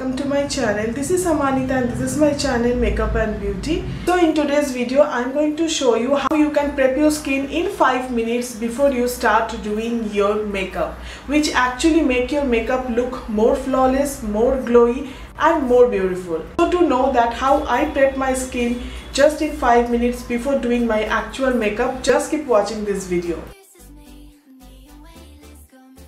welcome to my channel. This is Samannita and this is my channel Makeup and Beauty. So in today's video I'm going to show you how you can prep your skin in 5 minutes before you start doing your makeup which actually make your makeup look more flawless, more glowy and more beautiful. So to know that how I prep my skin just in 5 minutes before doing my actual makeup just keep watching this video.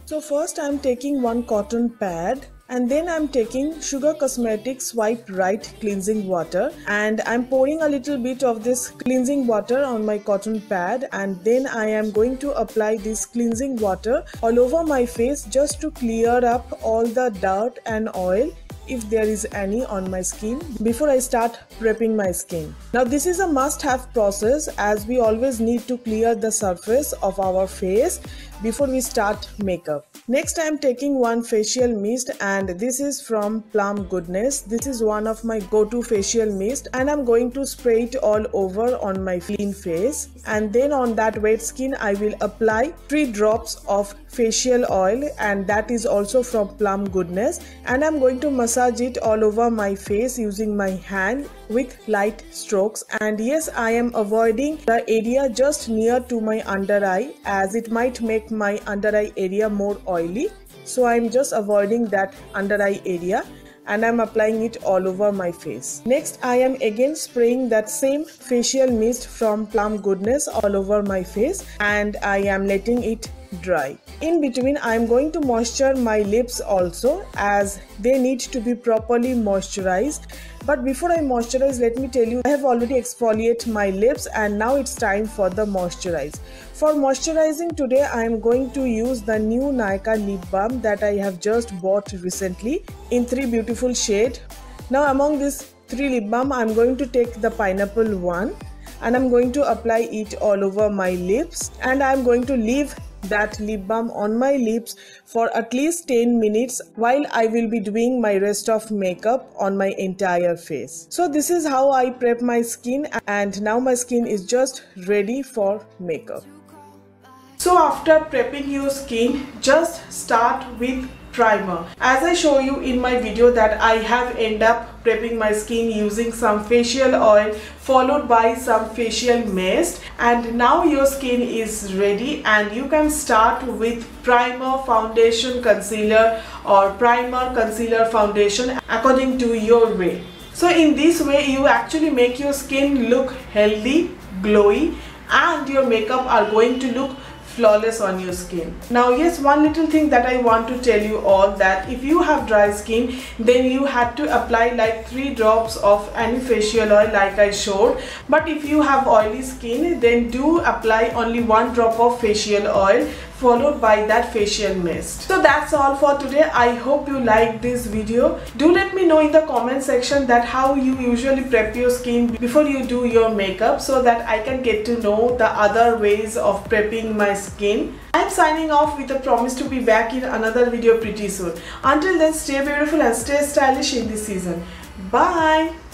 So first I'm taking one cotton pad and then I'm taking Sugar Cosmetics Swipe Right cleansing water. And I'm pouring a little bit of this cleansing water on my cotton pad. And then I am going to apply this cleansing water all over my face just to clear up all the dirt and oil if there is any on my skin before I start prepping my skin. Now this is a must have process as we always need to clear the surface of our face before we start makeup. Next I am taking one facial mist and this is from Plum Goodness. This is one of my go-to facial mist and I'm going to spray it all over on my clean face and then on that wet skin I will apply 3 drops of facial oil and that is also from Plum Goodness and I'm going to massage it all over my face using my hand with light strokes and yes I am avoiding the area just near to my under eye as it might make my under eye area more oily so I'm just avoiding that under eye area and I'm applying it all over my face. Next I am again spraying that same facial mist from Plum Goodness all over my face and I am letting it dry. In between I am going to moisture my lips also as they need to be properly moisturized but before I moisturize let me tell you I have already exfoliate my lips and now it's time for the moisturize. For moisturizing today I am going to use the new Nykaa lip balm that I have just bought recently in three beautiful shade. Now among these three lip balm I'm going to take the pineapple one and I'm going to apply it all over my lips and I'm going to leave that lip balm on my lips for at least 10 minutes while I will be doing my rest of makeup on my entire face. So this is how I prep my skin and now my skin is just ready for makeup. So after prepping your skin, just start with primer. As I show you in my video that I have end up prepping my skin using some facial oil followed by some facial mist and now your skin is ready and you can start with primer, foundation, concealer or primer, concealer, foundation according to your way. So in this way you actually make your skin look healthy, glowy and your makeup are going to look flawless on your skin. Now yes one little thing that I want to tell you all that if you have dry skin then you had to apply like 3 drops of any facial oil like I showed but if you have oily skin then do apply only one drop of facial oil followed by that facial mist. So that's all for today. I hope you like this video. Do let me know in the comment section that how you usually prep your skin before you do your makeup so that I can get to know the other ways of prepping my skin. I'm signing off with a promise to be back in another video pretty soon. Until then stay beautiful and stay stylish in this season. Bye!